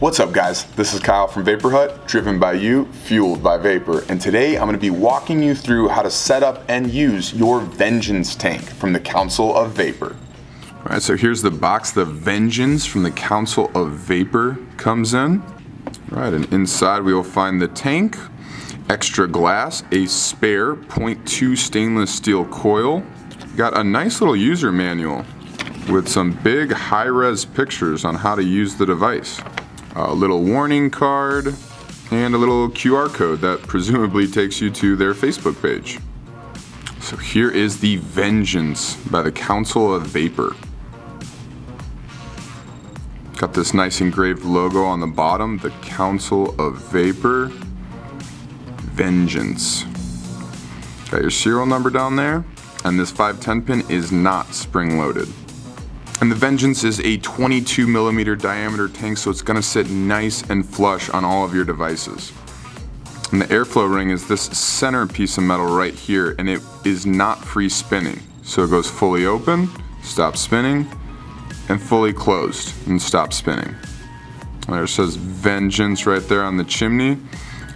What's up guys? This is Kyle from Vapor Hut, driven by you, fueled by vapor. And today I'm gonna be walking you through how to set up and use your Vengeance tank from the Council of Vapor. All right, so here's the box the Vengeance from the Council of Vapor comes in. All right, and inside we will find the tank, extra glass, a spare 0.2 stainless steel coil, got a nice little user manual with some big high-res pictures on how to use the device a little warning card, and a little QR code that presumably takes you to their Facebook page. So here is the Vengeance by the Council of Vapor. Got this nice engraved logo on the bottom, the Council of Vapor Vengeance. Got your serial number down there, and this 510 pin is not spring loaded. And the Vengeance is a 22 millimeter diameter tank, so it's gonna sit nice and flush on all of your devices. And the airflow ring is this center piece of metal right here, and it is not free spinning. So it goes fully open, stop spinning, and fully closed, and stop spinning. There says Vengeance right there on the chimney.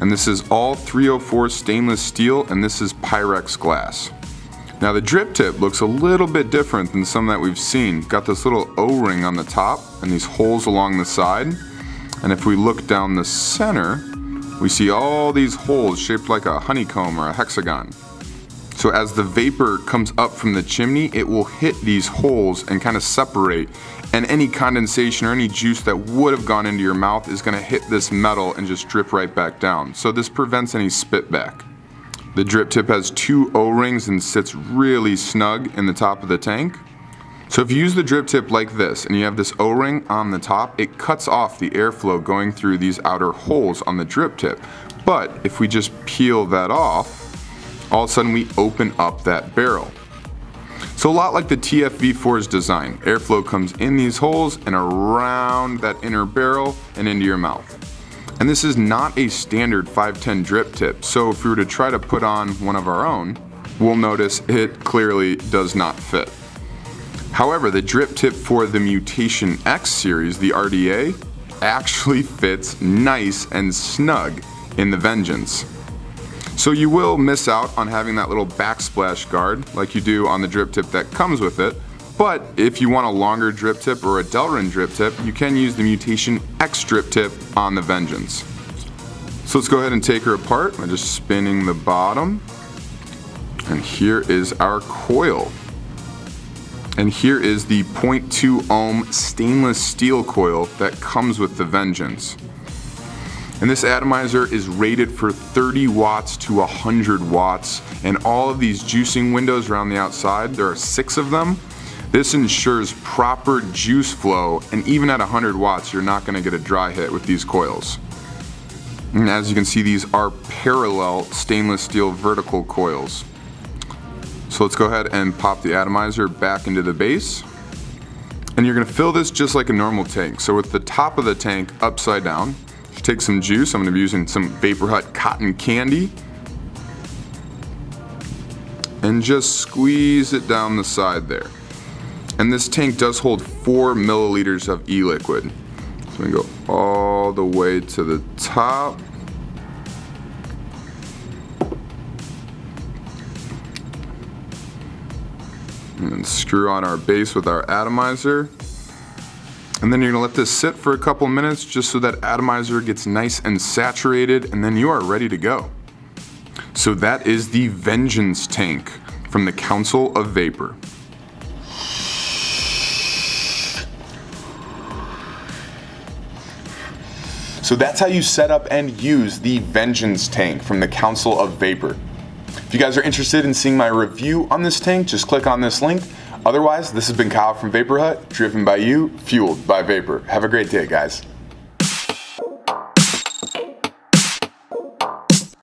And this is all 304 stainless steel, and this is Pyrex glass. Now the drip tip looks a little bit different than some that we've seen. Got this little O-ring on the top and these holes along the side. And if we look down the center, we see all these holes shaped like a honeycomb or a hexagon. So as the vapor comes up from the chimney, it will hit these holes and kind of separate. And any condensation or any juice that would have gone into your mouth is gonna hit this metal and just drip right back down. So this prevents any spit back. The drip tip has two O-rings and sits really snug in the top of the tank. So if you use the drip tip like this and you have this O-ring on the top, it cuts off the airflow going through these outer holes on the drip tip. But if we just peel that off, all of a sudden we open up that barrel. So a lot like the TFV4's design, airflow comes in these holes and around that inner barrel and into your mouth. And this is not a standard 510 drip tip, so if we were to try to put on one of our own, we'll notice it clearly does not fit. However, the drip tip for the Mutation X series, the RDA, actually fits nice and snug in the Vengeance. So you will miss out on having that little backsplash guard like you do on the drip tip that comes with it, but if you want a longer drip tip or a Delrin drip tip, you can use the Mutation X drip tip on the Vengeance. So let's go ahead and take her apart by just spinning the bottom. And here is our coil. And here is the 0.2 ohm stainless steel coil that comes with the Vengeance. And this atomizer is rated for 30 watts to 100 watts. And all of these juicing windows around the outside, there are six of them, this ensures proper juice flow and even at 100 watts you're not going to get a dry hit with these coils. And as you can see these are parallel stainless steel vertical coils. So let's go ahead and pop the atomizer back into the base. And you're going to fill this just like a normal tank. So with the top of the tank upside down, take some juice. I'm going to be using some Vapor Hut cotton candy. And just squeeze it down the side there. And this tank does hold four milliliters of e-liquid. So we go all the way to the top. And screw on our base with our atomizer. And then you're gonna let this sit for a couple minutes just so that atomizer gets nice and saturated and then you are ready to go. So that is the Vengeance tank from the Council of Vapor. So that's how you set up and use the Vengeance tank from the Council of Vapor. If you guys are interested in seeing my review on this tank, just click on this link. Otherwise, this has been Kyle from Vapor Hut, driven by you, fueled by Vapor. Have a great day, guys.